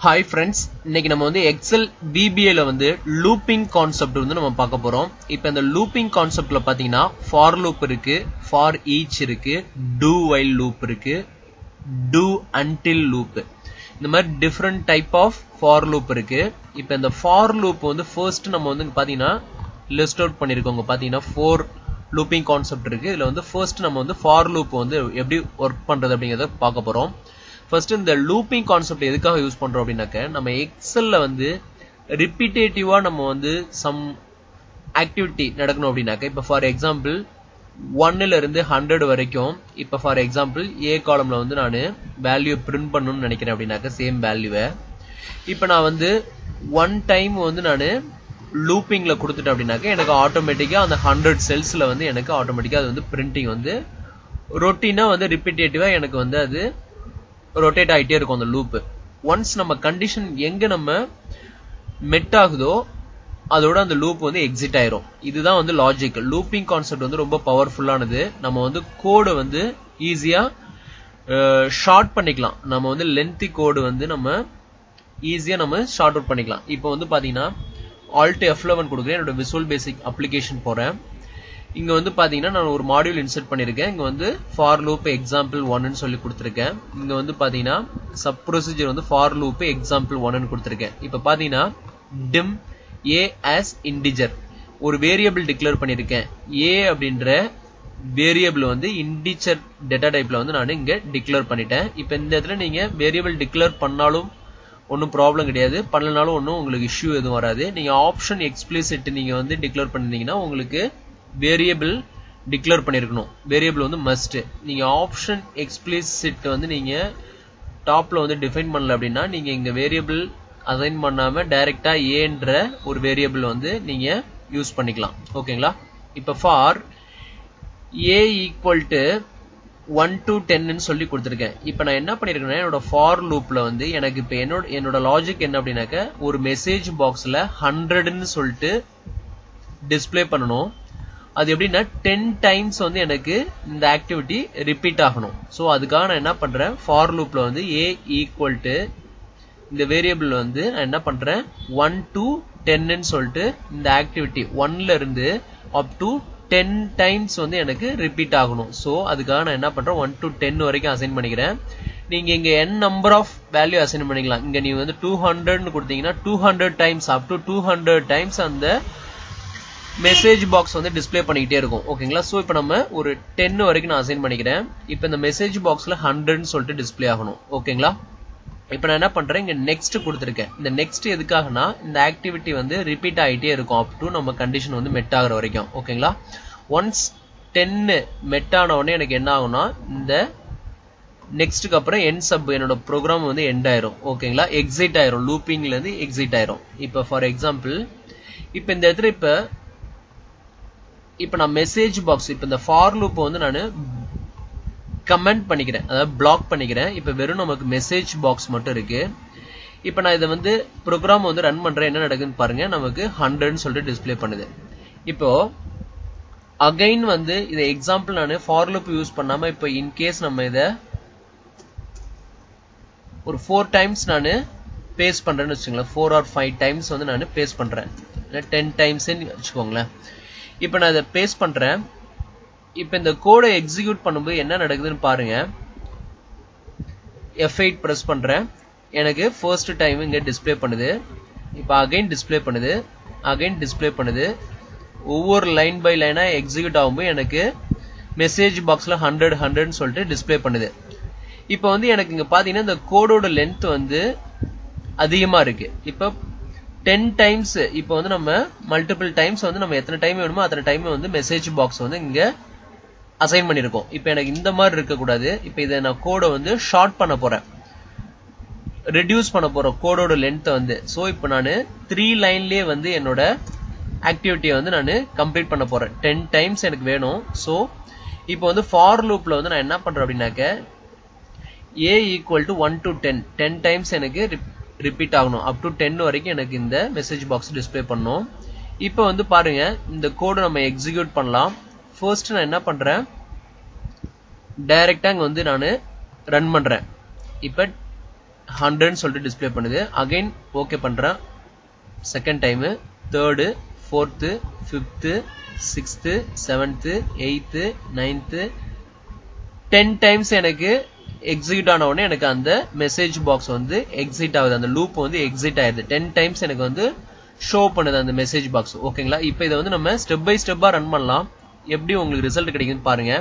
Hi friends இன்னைக்கு நம்ம வந்து எக்ஸல் பிபிஏல வந்து லூப்பிங் கான்செப்ட் வந்து நம்ம பார்க்க போறோம். இப்போ இந்த லூப்பிங் கான்செப்ட்ல பாத்தீங்கன்னா ஃபார் லூப் இருக்கு ஃபார் ஈச் இருக்கு டூ வைல் லூப் இருக்கு டூ அன்டில் லூப் இந்த மாதிரி different type of for loop இருக்கு. இப்போ இந்த ஃபார் லூப் வந்து ஃபர்ஸ்ட் நம்ம வந்து பாத்தீங்கன்னா லிஸ்ட் அவுட் பண்ணிருக்கோங்க. பாத்தீங்கன்னா ஃபோர் லூப்பிங் கான்செப்ட் இருக்கு. இதுல வந்து ஃபர்ஸ்ட் நம்ம வந்து ஃபார் லூப் வந்து எப்படி ஒர்க் பண்றது அப்படிங்கறத பார்க்க போறோம். ஃபர்ஸ்ட் இந்த லூப்பிங் கான்செப்ட் எதுக்காக யூஸ் பண்றோம் அப்படின்னாக்க நம்ம எக்ஸல்ல வந்து ரிப்பீட்டேட்டிவா நம்ம வந்து சம் ஆக்டிவிட்டி நடக்கணும் அப்படின்னாக்க இப்போ ஃபார் எக்ஸாம்பிள் ஒன்னுல இருந்து ஹண்ட்ரட் வரைக்கும் இப்போ ஃபார் எக்ஸாம்பிள் ஏ காலம்ல வந்து நான் வேல்யூ பிரிண்ட் பண்ணணும்னு நினைக்கிறேன் அப்படின்னாக்க சேம் வேல்யூவை இப்போ நான் வந்து ஒன் டைம் வந்து நான் லூப்பிங்ல கொடுத்துட்டேன் அப்படின்னாக்க எனக்கு ஆட்டோமேட்டிக்கா அந்த ஹண்ட்ரட் செல்ஸ்ல வந்து எனக்கு ஆட்டோமேட்டிக்கா அது வந்து பிரிண்டிங் வந்து ரொட்டீனா வந்து ரிப்பீட்டேட்டிவா எனக்கு வந்து அது ரொட்டேட் ஆகிட்டே இருக்கும் அந்த லூப் ஒன்ஸ் நம்ம கண்டிஷன் எங்க நம்ம மெட் ஆகுதோ அதோட அந்த லூப் வந்து எக்ஸிட் ஆயிரும். இதுதான் வந்து லாஜிக் லூப்பிங் கான்செப்ட் வந்து ரொம்ப பவர்ஃபுல்லானது நம்ம வந்து கோடை வந்து ஈஸியா ஷார்ட் பண்ணிக்கலாம். நம்ம வந்து லென்த்தி கோடு வந்து நம்ம ஈஸியா நம்ம ஷார்ட் அவுட் பண்ணிக்கலாம். இப்போ வந்து பாத்தீங்கன்னா ஆல்ட் எஃப் லெவன் கொடுக்குறேன். என்னோட விசுவல் பேசிக் அப்ளிகேஷன் போறேன். இங்க வந்து பாத்தீங்கன்னா நான் ஒரு மாடியூல் இன்சர்ட் பண்ணிருக்கேன். இங்க வந்து ஃபார் லூப் எக்ஸாம்பிள் ஒன்னு சொல்லி கொடுத்துருக்கேன். இங்க வந்து பாத்தீங்கன்னா சப் ப்ரொசீஜர் வந்து ஃபார் லூப் எக்ஸாம்பிள் ஒன்னு கொடுத்துருக்கேன். இப்ப பாத்தீங்கன்னா டிம் ஏ ஆஸ் இன்டிஜர் ஒரு வேரியபிள் டிக்ளேர் பண்ணிருக்கேன். ஏ அப்படின்ற வேரியபிள் வந்து இன்டிஜர் டேட்டா டைப்ல வந்து நான் இங்க டிக்ளேர் பண்ணிட்டேன். இப்ப இந்த இடத்துல நீங்க வேரியபிள் டிக்ளேர் பண்ணாலும் ஒன்றும் ப்ராப்ளம் கிடையாது. பண்ணலனாலும் ஒன்றும் உங்களுக்கு இஷ்யூ எதுவும் வராது. நீங்கள் ஆப்ஷன் எக்ஸ்பிளிசிட் நீங்கள் வந்து டிக்ளேர் பண்ணிருந்தீங்கன்னா உங்களுக்கு வேரியபிள் டிக்ளேர் பண்ணியிருக்கணும் வேரியபிள் வந்து மஸ்ட் நீங்கள் ஆப்ஷன் எக்ஸ்பிளிசிட் வந்து நீங்கள் டாப்பில் வந்து டிஃபைன் பண்ணல அப்படின்னா நீங்கள் இங்கே வேரியபிள் அசைன் பண்ணாமல் டைரெக்டாக ஏன்ற ஒரு வேரியபிள் வந்து நீங்கள் யூஸ் பண்ணிக்கலாம். ஓகேங்களா இப்போ for a equal to one to டென்னு சொல்லி கொடுத்துருக்கேன். இப்போ நான் என்ன பண்ணியிருக்கேன்னா என்னோட ஃபார் லூப்பில் வந்து எனக்கு இப்போ என்னோட என்னோட லாஜிக் என்ன அப்படின்னாக்க ஒரு மெசேஜ் பாக்ஸில் ஹண்ட்ரடுன்னு சொல்லிட்டு டிஸ்பிளே பண்ணணும். அது எப்படின்னா டென் டைம்ஸ் வந்து எனக்கு இந்த ஆக்டிவிட்டி ரிப்பீட் ஆகணும். ஸோ அதுக்காக நான் என்ன பண்றேன் ஃபார் லூப்ல வந்து ஏ ஈக்குவல் டு இந்த வேரியபிள் வந்து நான் என்ன பண்றேன் ஒன் டு டென்னு சொல்லிட்டு இந்த ஆக்டிவிட்டி ஒன்ல இருந்து அப் டு டென் டைம்ஸ் வந்து எனக்கு ரிப்பீட் ஆகணும். ஸோ அதுக்காக நான் என்ன பண்றேன் ஒன் டு டென் வரைக்கும் அசைன் பண்ணிக்கிறேன். நீங்க இங்க n number of value assign பண்ணிக்கலாம். இங்க நீங்க வந்து டூ ஹண்ட்ரட்னு கொடுத்தீங்கன்னா two hundred times up to two hundred times அந்த மெசேஜ் பாக்ஸ் வந்து டிஸ்பிளே பண்ணிக்கிட்டே இருக்கும். ஓகேங்களா ஸோ இப்போ நம்ம ஒரு டென் வரைக்கும் நான் அசைன் பண்ணிக்கிறேன். இப்போ இந்த மெசேஜ் பாக்ஸ்ல ஹண்ட்ரட்னு சொல்லிட்டு டிஸ்பிளே ஆகணும். ஓகேங்களா இப்போ நான் என்ன பண்றேன்? இங்க நெக்ஸ்ட் கொடுத்துருக்கேன். இந்த நெக்ஸ்ட் எதுக்காகனா இந்த ஆக்டிவிட்டி வந்து ரிப்பீட் ஆகிட்டே இருக்கும். அப் டு நம்ம கண்டிஷன் வந்து மெட் ஆகிற வரைக்கும். ஓகேங்களா ஒன்ஸ் டென்னு மெட் ஆன உடனே எனக்கு என்ன ஆகும்னா இந்த நெக்ஸ்ட்டுக்கு அப்புறம் என் சப் என்னோட ப்ரோக்ராம் வந்து எண்ட் ஆயிரும். ஓகேங்களா எக்ஸிட் ஆயிரும். லூப்பிங்ல இருந்து எக்ஸிட் ஆயிரும். இப்போ ஃபார் எக்ஸாம்பிள் இப்போ இந்த இடத்துல இப்போ இப்போ நான் மெசேஜ் பாக்ஸ் இப்போ இந்த ஃபார் லூப் வந்து நான் கமெண்ட் பண்ணிக்கிறேன். அதாவது பிளாக் பண்ணிக்கிறேன். இப்போ வெறும் நமக்கு மெசேஜ் பாக்ஸ் மட்டும் இருக்கு. இப்போ நான் இதை வந்து ப்ரோக்ராம் வந்து ரன் பண்றேன். என்ன நடக்குதுன்னு பாருங்க. நமக்கு ஹண்ட்ரட்னு சொல்லிட்டு டிஸ்பிளே பண்ணுது. இப்போ அகைன் வந்து இதை எக்ஸாம்பிள் நான் ஃபார் லூப் யூஸ் பண்ணாம இப்போ இன்கேஸ் நம்ம இதை ஒரு ஃபோர் டைம்ஸ் நான் பேஸ் பண்றேன்னு வச்சுக்கோங்களேன். ஃபோர் ஆர் ஃபைவ் டைம்ஸ் வந்து நான் பேஸ் பண்றேன். டென் டைம்ஸ் வச்சுக்கோங்களேன். இப்போ நான் இதை பேஸ் பண்றேன். இப்போ இந்த கோடை எக்ஸிக்யூட் பண்ணும்போது என்ன நடக்குதுன்னு பாருங்க. எஃப் எயிட் ப்ரெஸ் பண்றேன். எனக்கு ஃபர்ஸ்ட் டைம் இங்க டிஸ்பிளே பண்ணுது. இப்போ அகைன் டிஸ்பிளே பண்ணுது. அகைன் டிஸ்பிளே பண்ணுது. ஒவ்வொரு லைன் பை லைனா எக்ஸிக்யூட் ஆகும்போது எனக்கு மெசேஜ் பாக்ஸ்ல ஹண்ட்ரட் ஹண்ட்ரட்னு சொல்லிட்டு டிஸ்பிளே பண்ணுது. இப்போ வந்து எனக்கு இங்க பாத்தீங்கன்னா இந்த கோடோட லென்த் வந்து அதிகமா இருக்கு. இப்போ டென் டைம்ஸ் இப்போ வந்து நம்ம மல்டிபிள் டைம்ஸ் வந்து நம்ம எத்தனை டைம் வேணுமோ அத்தனை டைம் வந்து மெசேஜ் பாக்ஸ் வந்து இங்க அசைன் பண்ணியிருக்கோம் இப்போ எனக்கு இந்த மாதிரி இருக்கக்கூடாது. இப்போ இதை நான் கோடை வந்து ஷார்ட் பண்ண போறேன். ரெடியூஸ் பண்ண போறோம் கோடோட லென்த்தை வந்து. ஸோ இப்போ நான் த்ரீ லைன்லேயே வந்து என்னோட ஆக்டிவிட்டியை வந்து நான் கம்ப்ளீட் பண்ண போறேன். டென் டைம்ஸ் எனக்கு வேணும். ஸோ இப்போ வந்து ஃபார் லூப்ல வந்து நான் என்ன பண்றேன் அப்படின்னாக்க a equal to one to ten ten times எனக்கு ரிப்பீட் ஆகணும். அப் டு டென் வரைக்கும் எனக்கு இந்த மெசேஜ் பாக்ஸ் டிஸ்பிளே பண்ணும். இப்போ வந்து பாருங்க இந்த கோடு நம்ம எக்ஸிக்யூட் பண்ணலாம். ஃபர்ஸ்ட் நான் என்ன பண்றேன்? டைரக்டா இங்க வந்து நான் ரன் பண்றேன். இப்போ ஹண்ட்ரட்னு சொல்லிட்டு டிஸ்ப்ளே பண்ணுது. அகைன் ஓகே பண்றேன். Second time third fourth fifth sixth seventh eighth ninth ten times எனக்கு எக்ஸிட் ஆன உடனே எனக்கு அந்த மெசேஜ் பாக்ஸ் வந்து எக்ஸிட் ஆகுது. அந்த லூப் வந்து எக்ஸிட் ஆயிருது டென் டைம்ஸ் எனக்கு வந்து ஷோ பண்ணுது அந்த மெசேஜ் பாக்ஸ் ஓகேங்களா இப்போ இதை வந்து நம்ம ஸ்டெப் பை ஸ்டெப்பா ரன் பண்ணலாம். எப்படி உங்களுக்கு ரிசல்ட் கிடைக்குன்னு பாருங்க.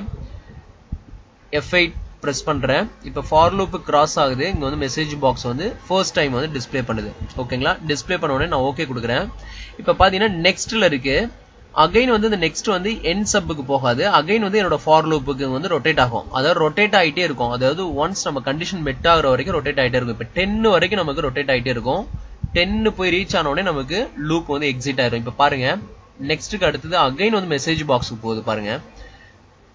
எஃப் எயிட் ப்ரெஸ் பண்றேன். இப்போ ஃபார் லூப் கிராஸ் ஆகுது. இங்க வந்து மெசேஜ் பாக்ஸ் வந்து ஃபர்ஸ்ட் டைம் வந்து டிஸ்ப்ளே பண்ணுது. ஓகேங்களா டிஸ்ப்ளே பண்ண உடனே நான் ஓகே கொடுக்குறேன். இப்போ பாத்தீங்கன்னா நெக்ஸ்ட்ல இருக்கு. அகைன் வந்து இந்த நெக்ஸ்ட் வந்து என் சப்புக்கு போகாது. அகைன் வந்து என்னோட ஃபார் லூப்புக்கு வந்து ரொட்டேட் ஆகும். அதாவது ரொட்டேட் ஆகிட்டே இருக்கும். அதாவது ஒன்ஸ் நம்ம கண்டிஷன் மெட் ஆகிற வரைக்கும் ரொட்டேட் ஆகிட்டே இருக்கும். இப்போ டென் வரைக்கும் நமக்கு ரொட்டேட் ஆகிட்டே இருக்கும். டென்னு போய் ரீச் ஆன நமக்கு லூப் வந்து எக்ஸிட் ஆயிரும். இப்போ பாருங்க. நெக்ஸ்ட்டுக்கு அடுத்தது அகைன் வந்து மெசேஜ் பாக்ஸுக்கு போகுது பாருங்க.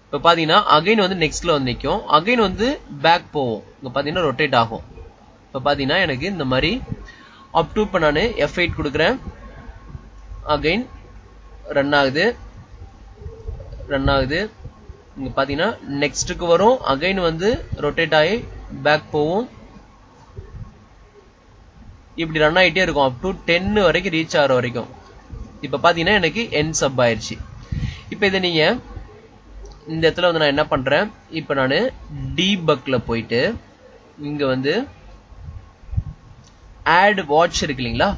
இப்போ பாத்தீங்கன்னா அகைன் வந்து நெக்ஸ்ட்ல வந்து நிற்கும் அகைன் வந்து பேக் போகும். இங்க பாத்தீங்கன்னா ரொட்டேட் ஆகும். இப்போ பாத்தீங்கன்னா எனக்கு இந்த மாதிரி அப் டூ இப்போ நான் எஃப் எயிட் கொடுக்குறேன். அகைன் ரன் ஆகுது. ரன் ஆகுது. இங்க பாத்தீங்கன்னா நெக்ஸ்ட்டுக்கு வரும். அகைன் வந்து ரொட்டேட் ஆகி பேக் போகும். இப்படி ரன் ஆகிட்டே இருக்கும். அப் டு டென்னு வரைக்கும் ரீச் ஆகிற வரைக்கும். இப்ப பாத்தீங்கன்னா எனக்கு என் சப் ஆயிடுச்சு இப்ப இதை நீங்க இந்த இடத்துல வந்து நான் என்ன பண்றேன்? இப்ப நான் டிபக்கில் போயிட்டு இங்க வந்து ஆட் வாட்ச் இருக்கு இல்லைங்களா?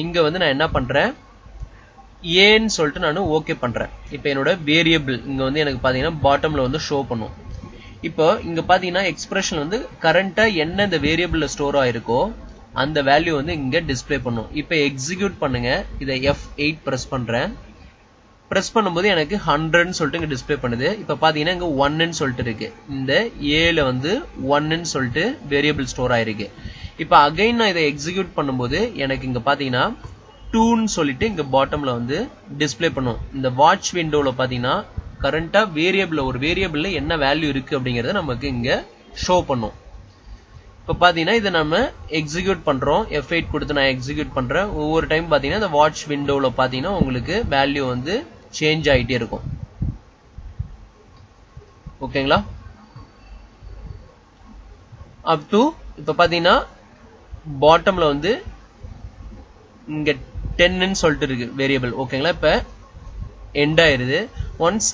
இங்க வந்து நான் என்ன பண்றேன்? ஏன்னு சொல்லிட்டு நான் ஓகே பண்றேன். இப்போ என்னோட வேரியபிள் இங்க வந்து எனக்கு பாத்தீங்கன்னா பாட்டம்ல வந்து ஷோ பண்ணும். இப்போ இங்க பாத்தீங்கன்னா எக்ஸ்பிரஷன் வந்து கரண்டா என்ன இந்த வேரியபிள்ல ஸ்டோர் ஆயிருக்கோ அந்த வேல்யூ வந்து இங்க டிஸ்ப்ளே பண்ணும். இப்போ எக்ஸிக்யூட் பண்ணுங்க. இதை எஃப் எயிட் ப்ரெஸ் பண்றேன். ப்ரெஸ் பண்ணும்போது எனக்கு ஹண்ட்ரட்னு சொல்லிட்டு இங்கே டிஸ்ப்ளே பண்ணுது. இப்போ பார்த்தீங்கன்னா இங்கே ஒன்னுன்னு சொல்லிட்டு இருக்கு. இந்த ஏல வந்து ஒன்னுன்னு சொல்லிட்டு வேரியபிள் ஸ்டோர் ஆயிருக்கு. இப்போ அகைன் நான் இதை எக்ஸிக்யூட் பண்ணும்போது எனக்கு இங்கே பார்த்தீங்கன்னா டூன்னு சொல்லிட்டு இங்க பாட்டம்ல வந்து டிஸ்ப்ளே பண்ணுவோம். இந்த வாட்ச் விண்டோல பாத்தீங்கன்னா கரண்டா வேரியபிள் ஒரு வேரியபிள்ல என்ன வேல்யூ இருக்கு அப்படிங்கறத நமக்கு இங்க ஷோ பண்ணும். இப்போ பாத்தீங்கன்னா இதை நம்ம எக்ஸிக்யூட் பண்றோம். எஃப் எயிட் கொடுத்து நான் எக்ஸிக்யூட் பண்றேன். ஒவ்வொரு டைம் பாத்தீங்கன்னா இந்த வாட்ச் விண்டோல பாத்தீங்கன்னா உங்களுக்கு வேல்யூ வந்து சேஞ்ச் ஆகிட்டே இருக்கும். ஓகேங்களா அப் டு இப்ப பாத்தீங்கன்னா பாட்டம்ல வந்து இங்க டென்னு சொல்லிட்டு இருக்கு வேரியபிள் ஓகேங்களா இப்போ எண்ட் ஆயிருது. ஒன்ஸ்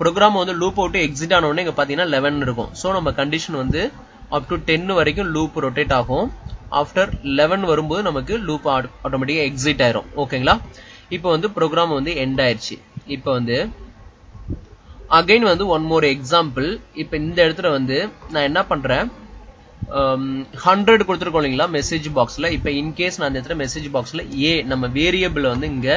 ப்ரோக்ராம் வந்து லூப் அவுட்டு எக்ஸிட் ஆன உடனே பார்த்தீங்கன்னா லெவன் இருக்கும். ஸோ நம்ம கண்டிஷன் வந்து அப் டு டென் வரைக்கும் லூப் ரொட்டேட் ஆகும். ஆஃப்டர் லெவன் வரும்போது நமக்கு லூப் ஆட்டோமேட்டிக்காக எக்ஸிட் ஆயிரும். ஓகேங்களா இப்போ வந்து ப்ரோக்ராம் வந்து எண்ட் ஆயிடுச்சு இப்போ வந்து அகைன் வந்து ஒன் மோர் எக்ஸாம்பிள் இப்போ இந்த இடத்துல வந்து நான் என்ன பண்ணுறேன் Um, ஹண்ட்ரட் கொடுத்துருக்கோம் இல்லைங்களா? மெசேஜ் பாக்ஸ்ல இப்போ இன்கேஸ் நான் இந்த இடத்துல மெசேஜ் பாக்ஸ்ல ஏ நம்ம வேரியபிள் வந்து இங்க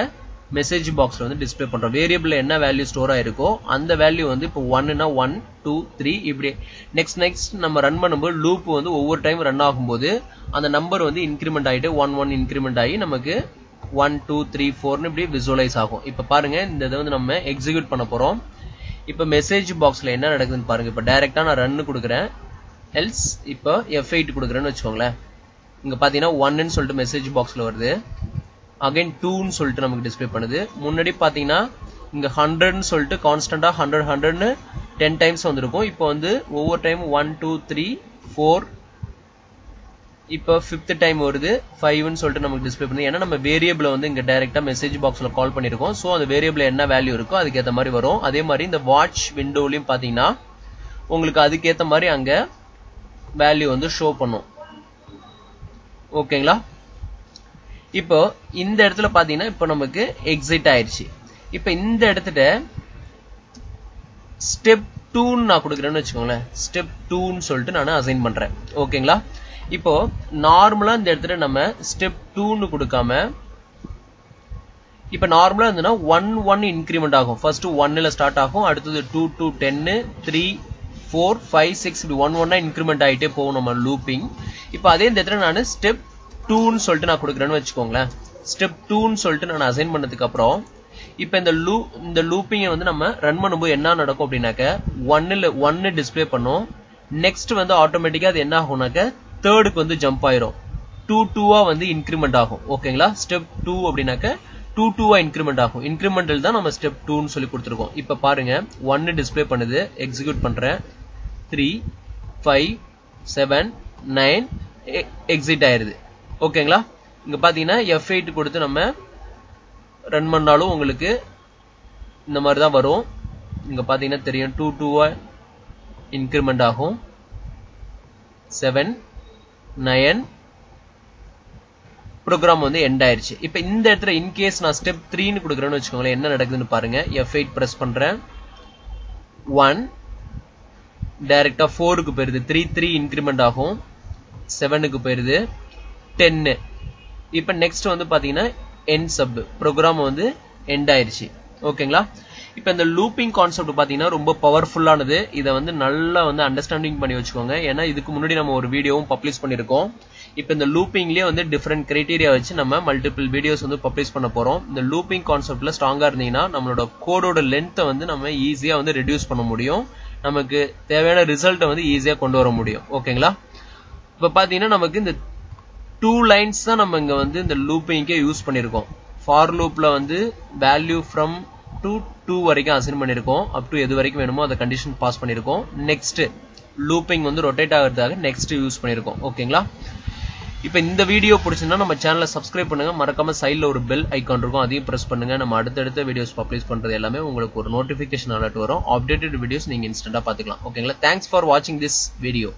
மெசேஜ் பாக்ஸ்ல வந்து டிஸ்ப்ளே பண்றோம். வேரியபிள் என்ன வேல்யூ ஸ்டோர் ஆயிருக்கோ அந்த வேல்யூ வந்து இப்போ ஒன்னுனா ஒன் டூ த்ரீ இப்படி. நெக்ஸ்ட் நெக்ஸ்ட் நம்ம ரன் பண்ணும்போது லூப் வந்து ஒவ்வொரு டைம் ரன் ஆகும்போது அந்த நம்பர் வந்து இன்க்ரிமெண்ட் ஆகிட்டு ஒன் ஒன் இன்க்ரிமெண்ட் ஆகி நமக்கு ஒன் டூ த்ரீ ஃபோர்னு இப்படி விசுவலைஸ் ஆகும். இப்போ பாருங்க இந்த இதை வந்து நம்ம எக்ஸிக்யூட் பண்ண போறோம். இப்போ மெசேஜ் பாக்ஸ்ல என்ன நடக்குதுன்னு பாருங்க. இப்போ டைரக்டா நான் ரன் கொடுக்குறேன். எல்ஸ் இப்போ எஃப் எயிட் கொடுக்குறேன்னு வச்சுக்கோங்களேன். இங்கே பார்த்தீங்கன்னா ஒன்னு சொல்லிட்டு மெசேஜ் பாக்ஸில் வருது. அகைன் டூன்னு சொல்லிட்டு நமக்கு டிஸ்பிளே பண்ணுது. முன்னாடி பார்த்தீங்கன்னா இங்கே ஹண்ட்ரட்னு சொல்லிட்டு கான்ஸ்டன்டா ஹண்ட்ரட் ஹண்ட்ரட்னு டென் டைம்ஸ் வந்திருக்கும். இப்போ வந்து ஒவ்வொரு time one two three four இப்போ ஃபிஃப்த் டைம் வருது. ஃபைவ்னு சொல்லிட்டு நமக்கு டிஸ்பிளே பண்ணுது. ஏன்னா நம்ம வேரியபிளை வந்து இங்கே டைரெக்டாக மெசேஜ் பாக்ஸில் கால் பண்ணியிருக்கோம் ஸோ அந்த வேரியபிள் என்ன வேல்யூ இருக்கோ அதுக்கேற்ற மாதிரி வரும். அதே மாதிரி இந்த வாட்ச் விண்டோலையும் பார்த்தீங்கன்னா உங்களுக்கு அதுக்கேற்ற மாதிரி அங்கே வேல்யூ வந்து ஷோ பண்ணும். ஓகேங்களா இப்போ இந்த இடத்துல பாத்தீங்கன்னா இப்போ நமக்கு எக்ஸிட் ஆயிடுச்சு இப்போ இந்த இடத்துல ஸ்டெப் டூன்னு நான் கொடுக்குறேன்னு வச்சுக்கோங்களேன். ஸ்டெப் டூன்னு சொல்லிட்டு நான் அசைன் பண்றேன். ஓகேங்களா இப்போ நார்மலா இந்த இடத்துல நம்ம ஸ்டெப் டூன்னு கொடுக்காம இப்ப நார்மலா இருந்ததுன்னா ஒன் ஒன் இன்க்ரிமெண்ட் ஆகும். ஃபர்ஸ்ட் ஒன்னுல ஸ்டார்ட் ஆகும் அடுத்தது டூ டூ டென்னு த்ரீ ஃபோர் ஃபைவ் சிக்ஸ் இப்படி ஒன் ஒன்னா இன்க்ரிமெண்ட் ஆகிட்டே போகும் நம்ம லூப்பிங் இப்போ அதே இந்த இடத்துல நான் ஸ்டெப் டூன்னு சொல்லிட்டு நான் கொடுக்குறேன்னு வச்சுக்கோங்களேன். ஸ்டெப் டூன்னு சொல்லிட்டு நான் அசைன் பண்ணதுக்கு அப்புறம் இப்போ இந்த லூ இந்த லூப்பிங்கை வந்து நம்ம ரன் பண்ணும்போது என்ன நடக்கும் அப்படின்னாக்க ஒன்னுல ஒன்னு டிஸ்பிளே பண்ணும். நெக்ஸ்ட் வந்து ஆட்டோமேட்டிக்கா அது என்ன ஆகும்னாக்க தேர்டுக்கு வந்து ஜம்ப் ஆயிரும். டூ டூவா வந்து இன்க்ரிமெண்ட் ஆகும். ஓகேங்களா ஸ்டெப் டூ அப்படின்னாக்க டூ டூவா இன்க்ரிமெண்ட் ஆகும். இன்க்ரிமெண்டல் தான் நம்ம ஸ்டெப் டூன்னு சொல்லி கொடுத்துருக்கோம். இப்போ பாருங்க ஒன்னு டிஸ்பிளே பண்ணுது எக்ஸிக்யூட் பண்றேன். Three five seven nine exit ஆயிருது. ஓகேங்களா இங்க பாத்தீங்கன்னா எஃப் எயிட் கொடுத்து நம்ம ரன் பண்ணாலும் உங்களுக்கு இந்த மாதிரி தான் வரும். இங்க பாத்தீங்கன்னா தெரியும். டூ டூவா இன்க்ரிமெண்ட் ஆகும். செவன் நயன் ப்ரோக்ராம் வந்து எண்ட் ஆயிருச்சு. இப்போ இந்த இடத்துல இன்கேஸ் நான் ஸ்டெப் த்ரீன்னு கொடுக்குறேன்னு வச்சுக்கோங்களேன் என்ன நடக்குதுன்னு பாருங்க. எஃப் எயிட் ப்ரெஸ் பண்றேன். ஒன் டைரக்டா ஃபோருக்கு போயிருது. த்ரீ த்ரீ இன்க்ரிமெண்ட் ஆகும். செவனுக்கு போயிருது. டென்னு இப்போ நெக்ஸ்ட் வந்து பாத்தீங்கன்னா என் சப் ப்ரோக்ராம் வந்து எண்ட் ஆயிருச்சு. ஓகேங்களா இப்போ இந்த லூப்பிங் கான்செப்ட் பாத்தீங்கன்னா ரொம்ப பவர்ஃபுல்லானது இதை வந்து நல்லா வந்து அண்டர்ஸ்டாண்டிங் பண்ணி வச்சுக்கோங்க. ஏன்னா இதுக்கு முன்னாடி நம்ம ஒரு வீடியோவும் பப்ளிஷ் பண்ணியிருக்கோம். இப்போ இந்த லூப்பிங்லேயே வந்து டிஃப்ரெண்ட் கிரைட்டீரியா வச்சு நம்ம மல்டிபிள் வீடியோஸ் வந்து பப்ளிஷ் பண்ண போறோம். இந்த லூப்பிங் கான்செப்ட்ல ஸ்ட்ராங்கா இருந்தீங்கன்னா நம்மளோட கோடோட லென்த்தை வந்து நம்ம ஈஸியா வந்து ரெடியூஸ் பண்ண முடியும். நமக்கு தேவையான ரிசல்ட்டை வந்து ஈஸியாக கொண்டு வர முடியும். ஓகேங்களா இப்போ பார்த்தீங்கன்னா நமக்கு இந்த டூ லைன்ஸ் தான் நம்ம இங்கே வந்து இந்த லூப்பிங்கே யூஸ் பண்ணியிருக்கோம் ஃபார் லூப்பில் வந்து வேல்யூ ஃப்ரம் டூ டூ வரைக்கும் அசைன் பண்ணியிருக்கோம் அப் டு எது வரைக்கும் வேணுமோ அந்த கண்டிஷன் பாஸ் பண்ணியிருக்கோம் நெக்ஸ்ட் லூப்பிங் வந்து ரொட்டேட் ஆகிறதுக்காக நெக்ஸ்ட் யூஸ் பண்ணியிருக்கோம் ஓகேங்களா இப்போ இந்த வீடியோ பிடிச்சிருந்தா நம்ம சேனலை சப்ஸ்கிரைப் பண்ணுங்க. மறக்காம சைடில் ஒரு பெல் ஐக்கான் இருக்கும். அதையும் ப்ரெஸ் பண்ணுங்க. நம்ம அடுத்தடுத்த வீடியோஸ் பப்ளிஷ் பண்றது எல்லாமே உங்களுக்கு ஒரு நோட்டிஃபிகேஷன் அலர்ட் வரும். அப்டேட்டட் வீடியோஸ் நீங்க இன்ஸ்டன்டா பாத்துக்கலாம் ஓகேங்களா தேங்க்ஸ் ஃபார் வாட்சிங் திஸ் வீடியோ